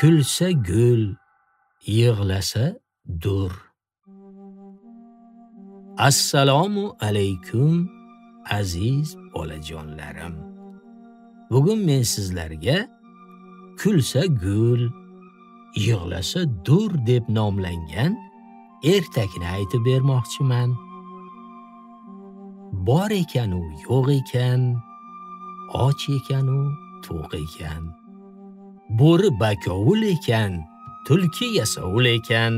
kulsa gul yig'lasa dur. Assalomu alaykum aziz bolajonlarim. Bugun men sizlarga kulsa gul yig'lasa dur deb nomlangan ertakni aytib bermoqchiman. Bor ekan u yo'q ekan och ekan u to'q ekan. Bo'ri bakovul ekan tulki yasovul ekan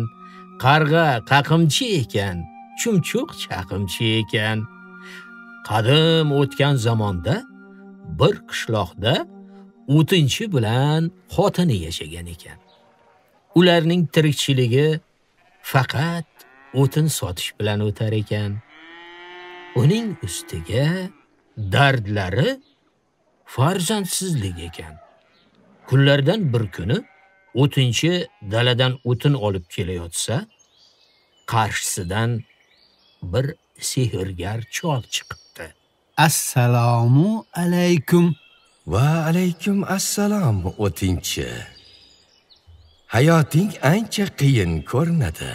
qarg'a qaqimchi ekan chumchuq chaqimchi ekan. Qadim o'tgan zamonda bir qishloqda o'tinchi bilan xotini yashagan ekan. Ularning tirikchiligi faqat o'tin sotish bilan o'tar ekan. Uning ustiga dardlari farzandsizlik ekan. Kunlardan bir kuni o'tinchi daladan o'tin olib kelayotsa qarshisidan bir sehrgar chol chiqibdi. Assalomu alaykum. Va alaykum assalom o'tinchi. Hayoting ancha qiyin ko'rinadi.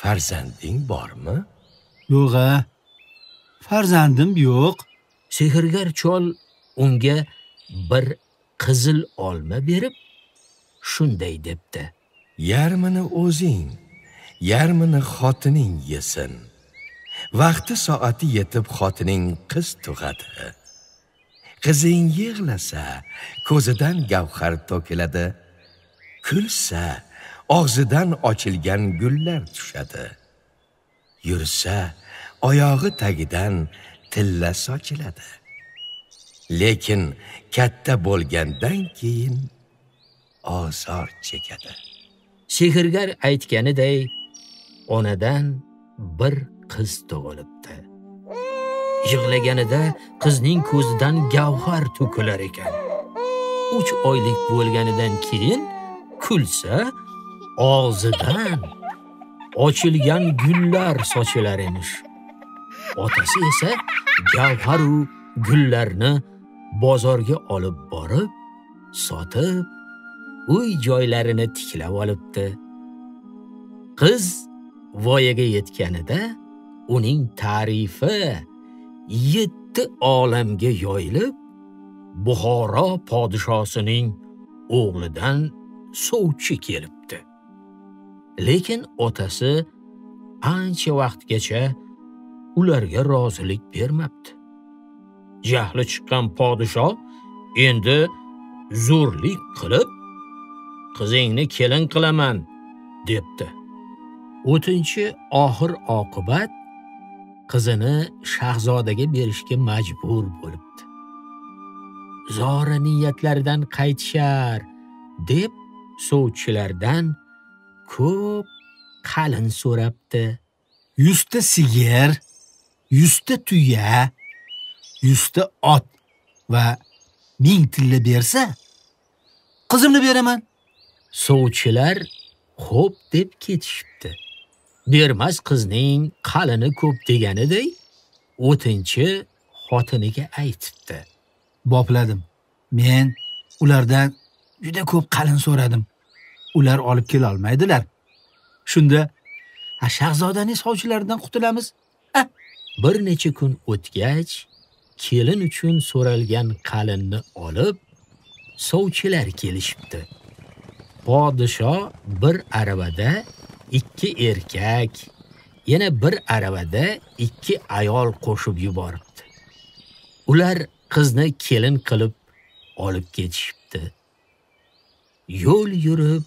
Farzanding bormi? Yo'q a farzandim yo'q. Sehrgar chol unga bir qizil olma berib shunday debdi. Yarmini o'zing yarmini xotining yesin. Vaqti soati yetib xotining qiz tug'adi. Qizing yig'lasa ko'zidan gavhar to'kiladi. Kulsa og'zidan ochilgan gullar tushadi. Yursa oyog'i tagidan tilla sochiladi. Lekin katta bo'lgandan keyin ozor chekadi. Sehrgar aytganiday onadan bir qiz tug'ilibdi. Yig'laganida qizning ko'zidan gavhar to'kilar ekan. Uch oylik bo'lganidan keyin kulsa og'zidan ochilgan gullar sochilar emish. Otasi esa gavharu gullarni bozorga olib borib sotib uy joylarini tiklab olibdi. Qiz voyaga yetganida uning ta'rifi yetti olamga yoyilib buxoro podshosining o'g'lidan sovchi kelibdi. Lekin otasi ancha vaqtgacha ularga rozilik bermabdi. Jahli chiqqan podshoh endi zo'rlik qilib qizingni kelin qilaman debdi. O'tinchi oxir oqibat qizini shahzodaga berishga majbur bo'libdi. Zora niyatlaridan qaytishar deb sovchilardan ko'p qalin so'rabdi. Yuzta sigir yuzta tuya yuzta ot va ming tilla bersa qizimni beraman. Sovchilar xo'p deb ketishibdi. Bermas qizning qalini ko'p deganiday o'tinchi xotiniga aytibdi. Bopladim. Men ulardan juda ko'p qalin so'radim. Ular olib kela olmaydilar shunda shahzodaning sovchilaridan qutulamiz. Bir necha kun o'tgach kelin uchun so'ralgan qalinni olib sovchilar kelishibdi. Podsho bir aravada ikki erkak yana bir aravada ikki ayol qo'shib yuboribdi. Ular qizni kelin qilib olib ketishibdi. Yo'l yurib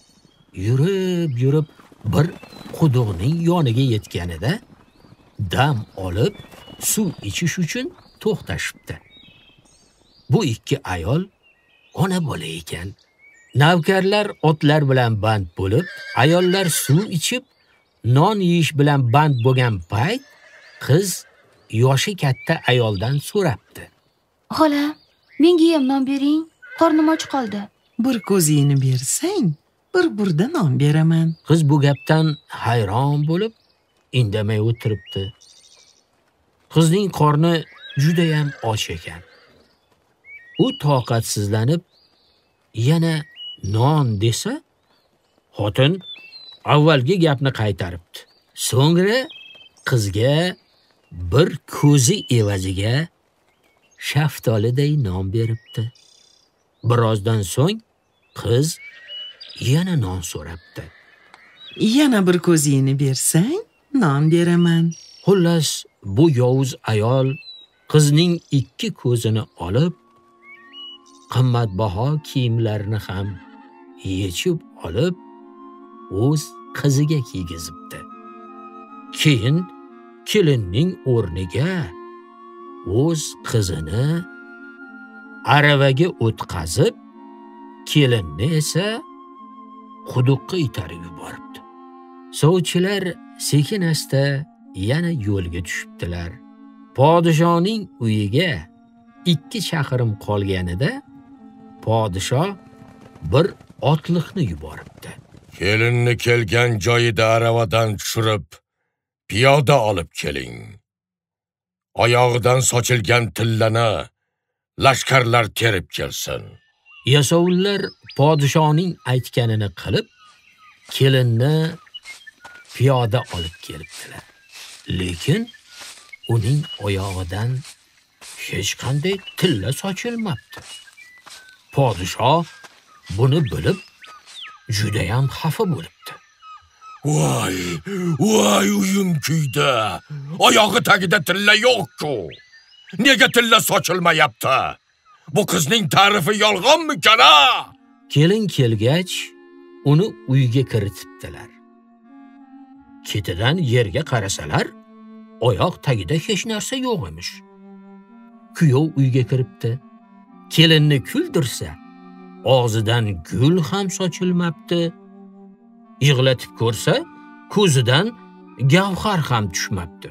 yurib yurib bir quduqning yoniga yetganida dam olib suv ichish uchun to'xtashibdi. Bu ikki ayol ona bola ekan. Navkarlar otlar bilan band bo'lib ayollar suv ichib non yeyish bilan band bo'lgan payt qiz yoshi katta ayoldan so'rabdi. Xola menga ham non bering qornim och qoldi. Bir ko'zingni bersang bir burda non beraman. Qiz bu gapdan hayron bo'lib indamay o'tiribdi. Qizning qorni judayam och ekan. U toqatsizlanib yana non desa xotin avvalgi gapni qaytaribdi. So'ngra qizga bir ko'zi evaziga shaftoliday non beribdi. Birozdan so'ng qiz yana non so'rabdi. Yana bir ko'zingni bersang non beraman. Xullas bu yovuz ayol qizning ikki ko'zini olib qimmatbaho kiyimlarni ham yechib olib o'z qiziga kiygizibdi. Keyin kelinning o'rniga o'z qizini aravaga o'tqazib kelinni esa quduqqa itarib yuboribdi. Sovchilar sekin asta yana yo'lga tushibdilar. Podshoning uyiga ikki chaqirim qolganida podsho bir otliqni yuboribdi. Kelinni kelgan joyida aravadan tushirib piyoda olib keling. Oyog'idan sochilgan tillani lashkarlar terib kelsin. Yasovullar podshoning aytganini qilib kelinni piyoda olib kelibdilar. Lekin uning oyog'idan hech qanday tilla sochilmabdi. Podsho buni bilib judayam xafa bo'libdi. Voy voy uyim kuydi. Oyog'i tagida tilla yo'q-ku. Nega tilla sochilmayapti? Bu qizning ta'rifi yolg'onmikan a kelin kelgach uni uyga kiritibdilar. Ketidan yerga qarasalar oyoq tagida hech narsa yo'q emish. Kuyov uyga kiribdi. Kelinni kuldirsa og'zidan gul ham sochilmabdi. Yig'latib ko'rsa ko'zidan gavhar ham tushmabdi.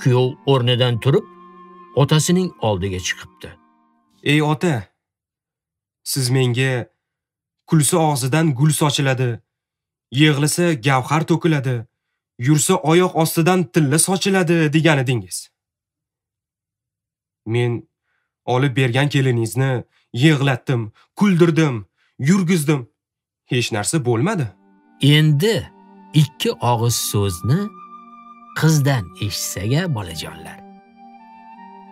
Kuyov o'rnidan turib otasining oldiga chiqibdi. Ey ota siz menga kulsa og'zidan gul sochiladi yig'lasa gavhar to'kiladi yursa oyoq ostidan tilla sochiladi degan edingiz men olib bergan keliningizni yig'latdim kuldirdim yurgizdim. Hech narsa bo'lmadi. Endi ikki og'iz so'zni qizdan eshitsaga bolajonlar.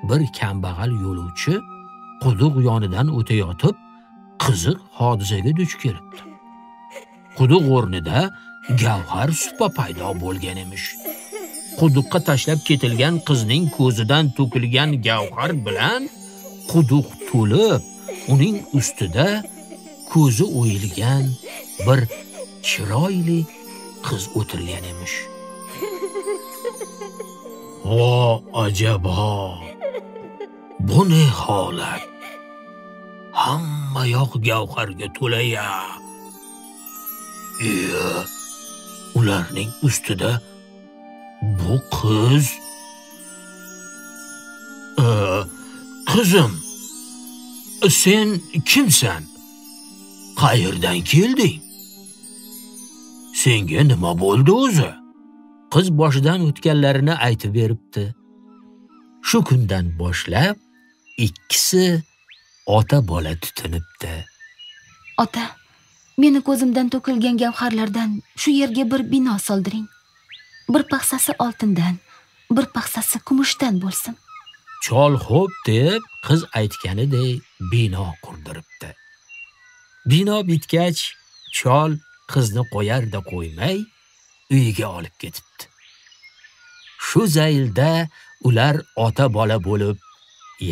Bir kambag'al yo'lovchi quduq yonidan o'tayotib qiziq hodisaga duch kelibdi. Quduq o'rnida gavhar supa paydo bo'lgan emish. Quduqqa tashlab ketilgan qizning ko'zidan to'kilgan gavhar bilan quduq to'lib uning ustida ko'zi o'yilgan bir chiroyli qiz o'tirgan emish. Vo ajabo! Bu ne holat? Hamma yoq gavharga to'laya. Iya ularning ustida bu qiz e, qizim sen kimsan? Qayerdan kelding? Senga nima bo'ldi o'zi? Qiz boshidan o'tganlarini aytib beribdi. Shu kundan boshlab ikkisi ota bola tutinibdi. Ota meni ko'zimdan to'kilgan gavharlardan shu yerga bir bino soldiring. Bir paxsasi oltindan bir paxsasi kumushdan bo'lsin. Chol xo'p deb qiz aytganidek bino qurdiribdi. Bino bitgach chol qizni qo'yarda qo'ymay uyiga olib ketibdi. Shu zaylda ular ota bola bo'lib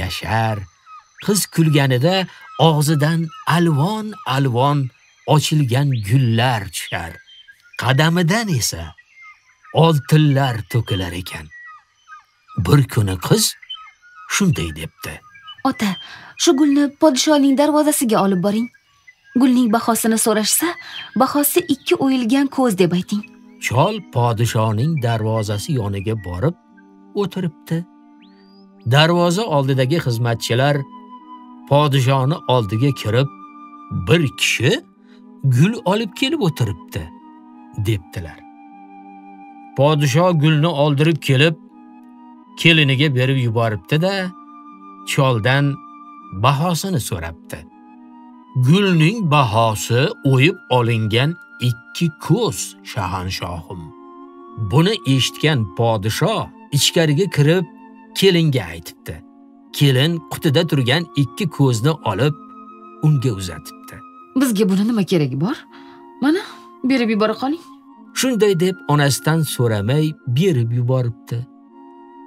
yashar. Qiz kulganida og'zidan alvon alvon ochilgan gullar tushar. Qadamidan esa oltinlar to'kilar ekan. Bir kuni qiz shunday debdi. Ota shu gulni podshoning darvozasiga olib boring. Gulning bahosini so'rashsa bahosi ikki o'yilgan ko'z deb ayting. Chol podshoning darvozasi yoniga borib o'tiribdi. Darvoza oldidagi xizmatchilar podshoni oldiga kirib bir kishi gul olib kelib o'tiribdi debdilar. Podsho gulni oldirib kelib keliniga berib yuboribdi-da choldan bahosini so'rabdi. Gulning bahosi o'yib olingan ikki ko'z shahanshohim. Buni eshitgan podsho ichkariga kirib kelinga aytibdi. Kelin qutida turgan ikki ko'zni olib unga uzatibdi. Bizga buni nima keragi bor? Mana berib yubora qoling. Shunday deb onasidan so'ramay berib yuboribdi.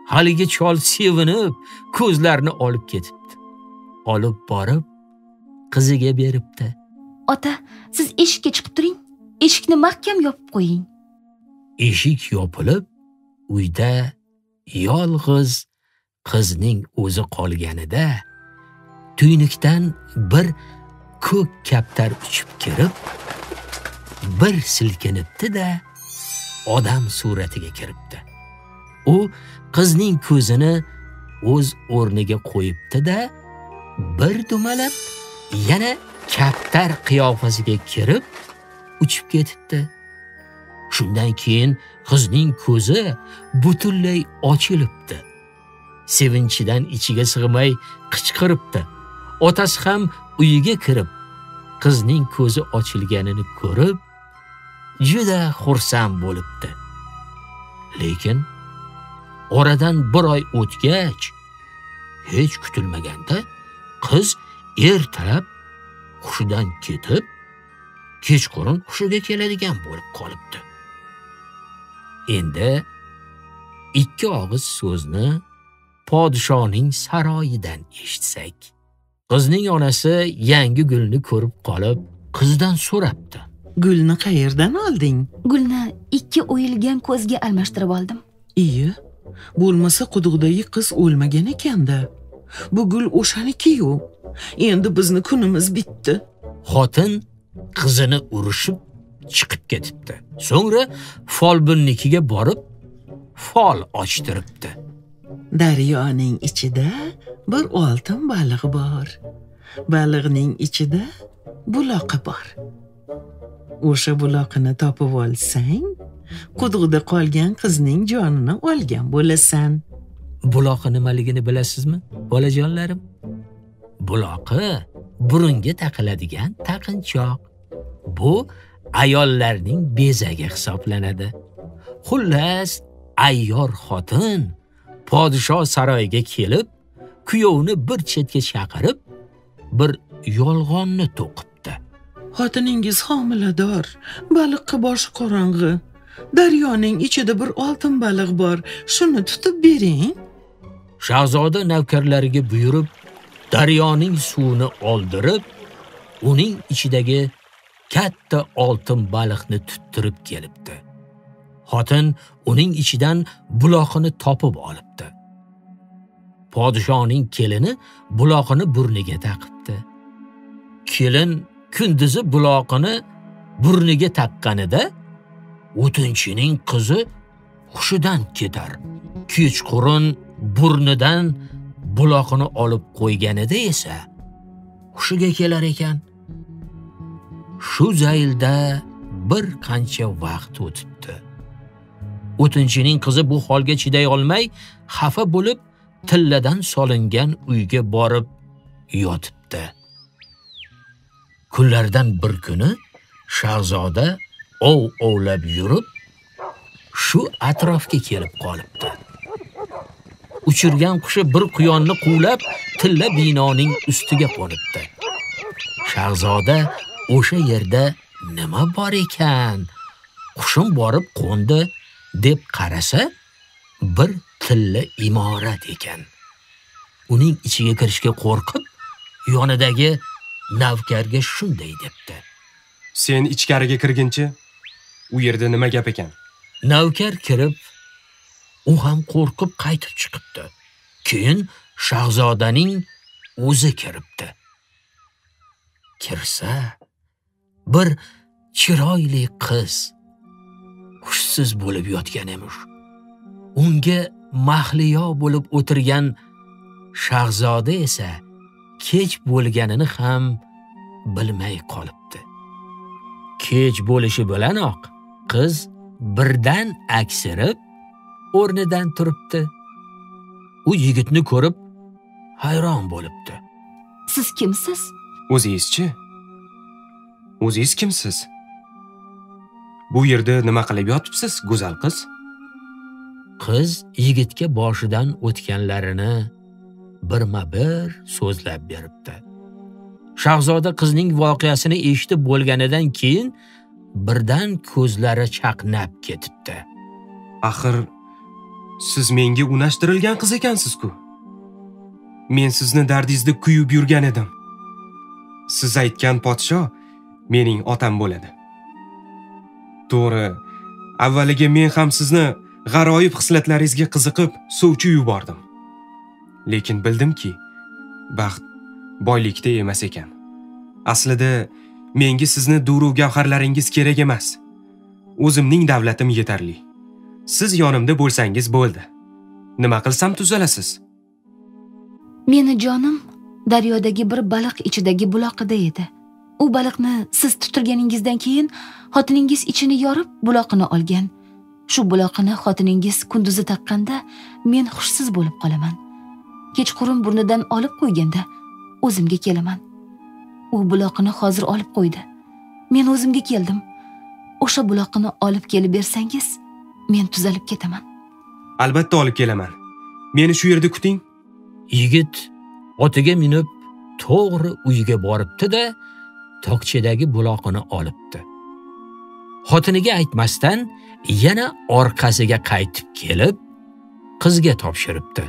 Haligi chol sevinib ko'zlarini olib ketibdi. Olib borib qiziga beribdi. Ota siz eshikka chiqib turing. Eshikni mahkam yopib qo'ying. Eshik yopilib uyda yolg'iz qizning o'zi qolganida tuynukdan bir ko'k kaptar uchib kirib bir silkinibdi-da odam suratiga kiribdi. U qizning ko'zini o'z o'rniga qo'yibdi-da bir dumalab yana kaptar qiyofasiga kirib uchib ketibdi. Shundan keyin qizning ko'zi butunlay ochilibdi. Sevinchidan ichiga sig'may qichqiribdi. Otasi ham uyiga kirib qizning ko'zi ochilganini ko'rib juda xursand bo'libdi. Lekin oradan bir oy o'tgach hech kutilmaganda qiz ertalab hushidan ketib kechqurun hushiga keladigan bo'lib qolibdi. Endi ikki og'iz so'zni podshoning saroyidan eshitsak qizning onasi yangi gulni ko'rib qolib qizdan so'rabdi Gulni qayerdan olding? gulni ikki o'yilgan ko'zga almashtirib oldim Iyi. Bo'lmasa quduqdagi qiz o'lmagan ekanda. Bu gul o'shaniki-yu. Endi bizni kunimiz bitdi. xotin qizini urishib chiqib ketibdi so'ngra folbinnikiga borib fol ochtiribdi Daryoning ichida bir oltin baliq bor. Baliqning ichida buloqi bor. O'sha buloqini topib olsang, quduqda qolgan qizning jonini olgan bo'lasan. buloqi nimaligini bilasizmi bolajonlarim buloqi burunga taqiladigan taqinchoq bu ayollarning bezagi hisoblanadi xullas ayyor xotin podsho saroyiga kelib kuyovni bir chetga chaqirib bir yolg'onni to'qibdi Xotiningiz homilador, baliqqa boshi qorong'i. Daryoning ichida bir oltin baliq bor. Shuni tutib bering. shahzoda navkarlariga buyurib daryoning suvini oldirib uning ichidagi katta oltin baliqni tuttirib kelibdi xotin uning ichidan buloqini topib olibdi. Podshoning kelini buloqini burniga taqibdi. Kelin kunduzi buloqini burniga taqqanida o'tinchining qizi hushidan ketar. Kechqurun burnidan buloqini olib qo'yganida esa hushiga kelar ekan. Shu zaylda bir qancha vaqt o'tibdi. O'tinchining qizi bu holga chiday olmay xafa bo'lib tilladan solingan uyga borib yotibdi. Kunlardan bir kuni shahzoda ov ovlab yurib shu atrofga kelib qolibdi. Uchirgan qushi bir quyonni quvlab tilla binoning ustiga qo'nibdi. Shahzoda o'sha yerda nima bor ekan? Qushim borib qo'ndi deb qarasa bir tilla imorat ekan. Uning ichiga kirishga qo'rqib yonidagi navkarga shunday debdi. Sen ichkariga kirguncha u yerda nima gap ekan? navkar kirib u ham qo'rqib qaytib chiqibdi. Keyin shahzodaning o'zi kiribdi. Kirsa bir chiroyli qiz hushsiz bo'lib yotgan emish. Unga mahliyo bo'lib o'tirgan shahzoda esa kech bo'lganini ham bilmay qolibdi. Kech bo'lishi bilanoq qiz birdan aksirib o'rnidan turibdi. U yigitni ko'rib hayron bo'libdi. Siz kimsiz? O'zingizchi? O'zingiz kimsiz? Bu yerda nima qilib yotibsiz, go'zal qiz? qiz yigitga boshidan o'tganlarini birma-bir so'zlab beribdi. Shahzoda qizning voqeasini eshitib bo'lganidan keyin birdan ko'zlari chaqnab ketibdi. Axir siz menga unashtirilgan qiz ekansiz-ku. Men sizni dardingizda kuyib yurgan edim. Siz aytgan podsho mening otam bo'ladi. To'g'ri, avvaliga men ham sizni g'aroyib xislatlaringizga qiziqib suvchi yubordim. Lekin bildimki, baxt boylikda emas ekan. Aslida menga sizni duru gavharlaringiz kerak emas. O'zimning davlatim yetarli. Siz yonimda bo'lsangiz bo'ldi. Nima qilsam tuzalasiz? Meni jonim daryodagi bir baliq ichidagi buloqida edi. U baliqni siz tutilganingizdan keyin xotiningiz ichini yorib buloqini olgan. Shu buloqini xotiningiz kunduzi taqqanda men hushsiz bo'lib qolaman. Kechqurun burnidan olib qo'yganda o'zimga kelaman. U buloqini hozir olib qo'ydi. Men o'zimga keldim. O'sha buloqini olib kelib bersangiz, men tuzalib ketaman. Albatta olib kelaman. Meni shu yerda kuting. Yigit otiga minib to'g'ri uyiga boribdi-da, tokchadagi buloqini olibdi. Xotiniga aytmasdan yana orqasiga qaytib kelib, qizga topshiribdi.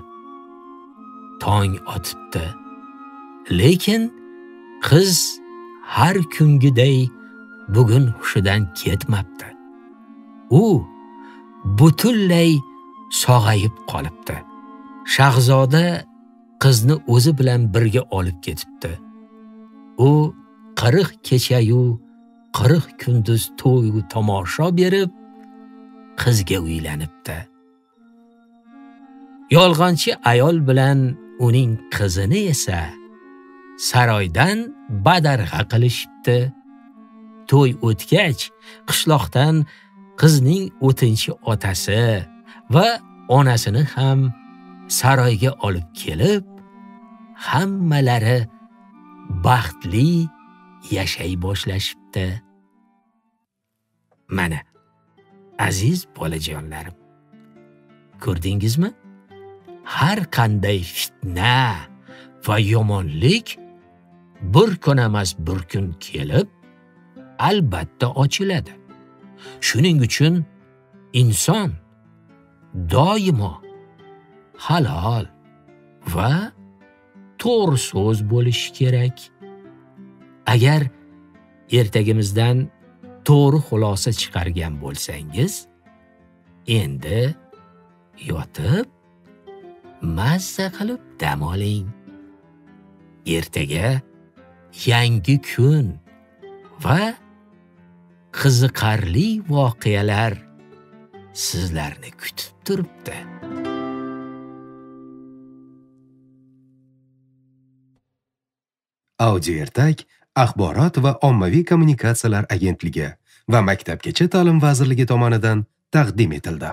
Tong otibdi. Lekin qiz har kungiday bugun hushidan ketmabdi. U butunlay sog'ayib qolibdi. Shahzoda qizni o'zi bilan birga olib ketibdi. U 40 kecha-yu 40 kunduz to'y tomosha berib qizga uylanibdi. Yolg'onchi ayol bilan uning qizini esa saroydan badarg'a qilishibdi. To'y o'tgach, qishloqdan qizning o'tinchi otasi va onasini ham saroyga olib kelib, hammalari baxtli yashay boshlashibdi. Mana, aziz bolajonlarim, ko'rdingizmi? Har qanday fitna va yomonlik bir kun emas bir kun kelib albatta ochiladi. Shuning uchun inson doimo halol va to'g'ri so'z bo'lishi kerak. Agar ertagimizdan to'g'ri xulosa chiqargan bo'lsangiz, endi yotib mazza qilib dam oling. Ertaga yangi kun va qiziqarli voqealar sizlarni kutib turibdi. Audio ertak axborot va ommaviy kommunikatsiyalar agentligi va Maktabgacha ta'lim vazirligi tomonidan taqdim etildi.